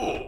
Oh.